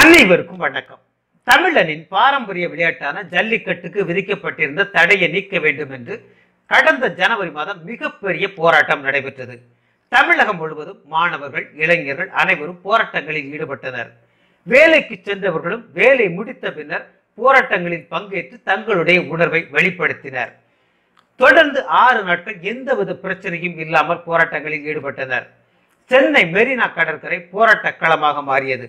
அனைவருக்கும் வணக்கம். தமிழனின் பாரம்பரிய விளையாட்டான ஜல்லிக்கட்டுக்கு விதிக்கப்பட்டிருந்த தடையை நீக்க வேண்டும் என்று கடந்த ஜனவரி மாதம் மிகப்பெரிய போராட்டம் நடைபெற்றது. தமிழகம் முழுவதும் மாணவர்கள் இளைஞர்கள் அனைவரும் போராட்டங்களில் ஈடுபட்டனர். வேலைக்கு சென்றவர்களும் வேலை முடித்த பின்னர் போராட்டங்களில் பங்கேற்று தங்களுடைய உணர்வை வெளிப்படுத்தினர். தொடர்ந்து ஆறு நாட்கள் எந்தவித பிரச்சனையும் இல்லாமல் போராட்டங்களில் ஈடுபட்டனர். சென்னை மெரினா கடற்கரை போராட்ட களமாக மாறியது.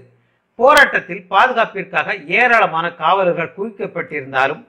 போராட்டத்தில் பாதுகாப்பிற்காக ஏராளமான காவலர்கள் குவிக்கப்பட்டிருந்தாலும்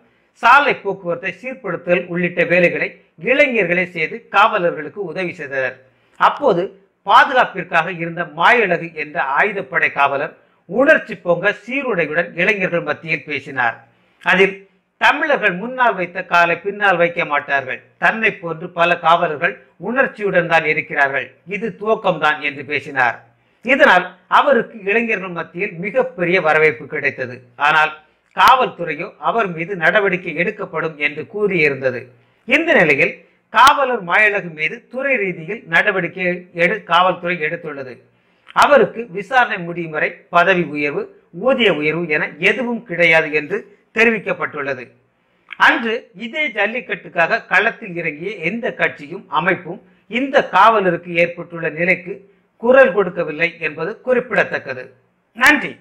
சாலை போக்குவரத்தை சீர்படுத்தல் உள்ளிட்ட வேலைகளை இளைஞர்களே செய்து காவலர்களுக்கு உதவி செய்தனர். அப்போது பாதுகாப்பிற்காக இருந்த மாயழகு என்ற ஆயுதப்படை காவலர் உணர்ச்சி பொங்க சீருடையுடன் இளைஞர்கள் மத்தியில் பேசினார். அதில் தமிழர்கள் முன்னால் வைத்த காலை பின்னால் வைக்க மாட்டார்கள். தன்னை போன்று பல காவலர்கள் உணர்ச்சியுடன் தான் இருக்கிறார்கள். இது துவக்கம்தான் என்று பேசினார். இதனால் அவருக்கு இளைஞர்கள் மத்தியில் மிகப்பெரிய வரவேற்பு கிடைத்தது. ஆனால் காவல்துறையோ அவர் மீது நடவடிக்கை எடுக்கப்படும் என்று கூறியிருந்தது. இந்த நிலையில் காவலர் மாயழகு மீது துறை ரீதியில் நடவடிக்கை எடு காவல்துறை எடுத்துள்ளது. அவருக்கு விசாரணை முடியும் வரை பதவி உயர்வு ஊதிய உயர்வு என எதுவும் கிடையாது என்று தெரிவிக்கப்பட்டுள்ளது. அன்று இதே ஜல்லிக்கட்டுக்காக களத்தில் இறங்கிய எந்த கட்சியும் அமைப்பும் இந்த காவலருக்கு ஏற்பட்டுள்ள நிலைக்கு குரல் கொடுக்கவில்லை என்பது குறிப்பிடத்தக்கது. நன்றி.